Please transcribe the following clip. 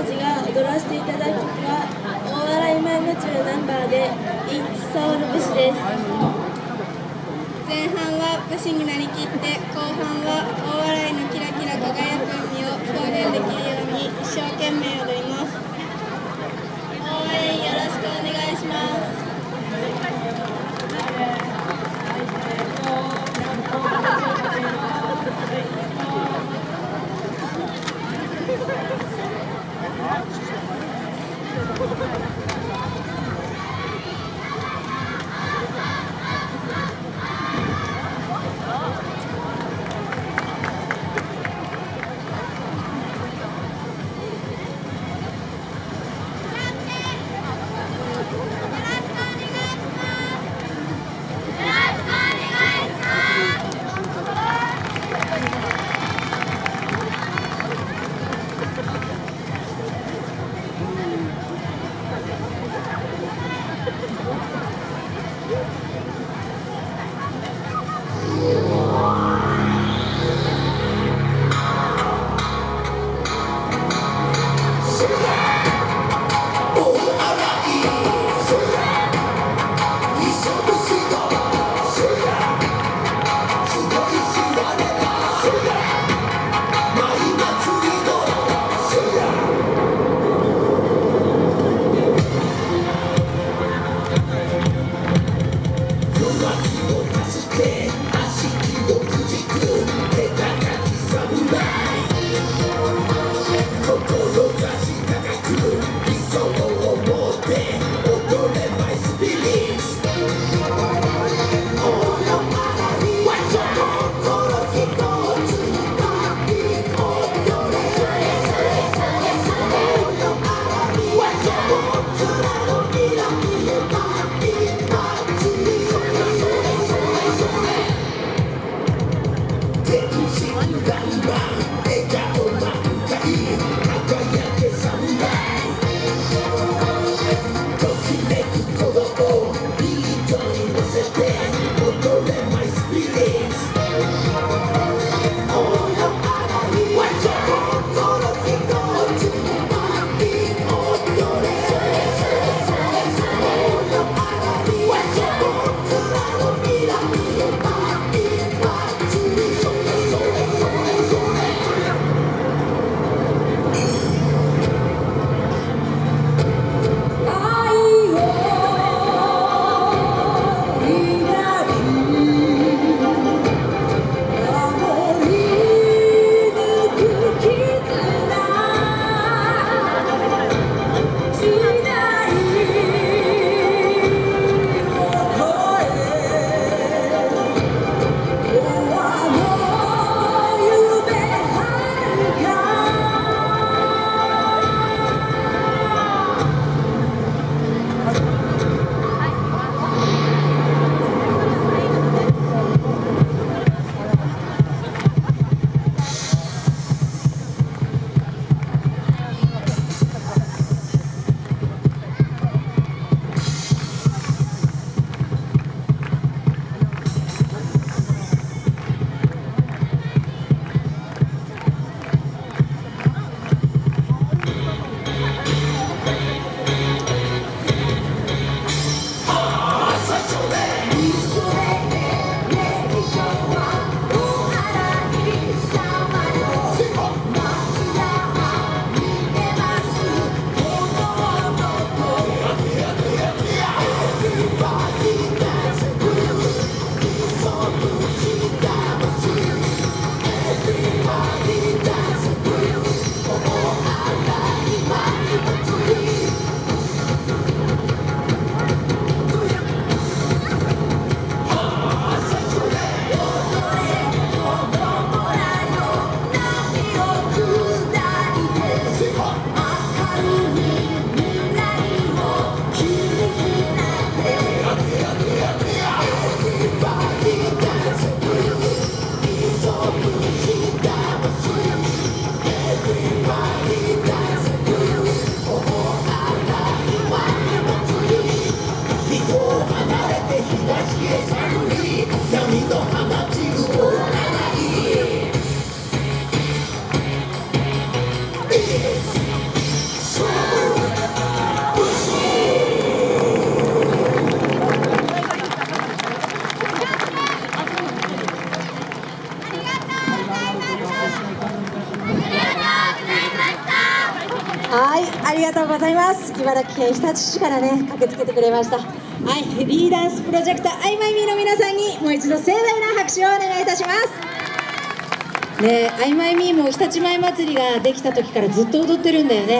たちが踊らせていただくのは大洗い前夢中ナンバーで「It's Soul 武士」です。前半は武士になりきって後半は大洗いのキラキラ輝く海を表現できるよう Bang bang, by, they got ありがとうございます。茨城県日立市からね、駆けつけてくれました。はい、リーダンスプロジェクトアイマイミーの皆さんにもう一度盛大な拍手をお願いいたします。ね、アイマイミーも日立舞祭ができた時からずっと踊ってるんだよね。